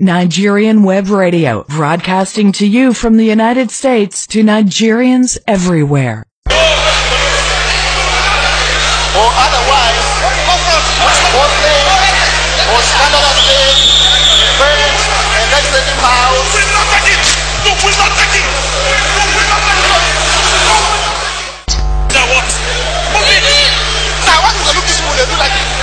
Nigerian Web Radio, broadcasting to you from the United States to Nigerians everywhere. Or otherwise, or play, or standard of and legislative. We will not take it! No, we will not take it! No, we will not take it! Now what? Now what is the look these people they do like this?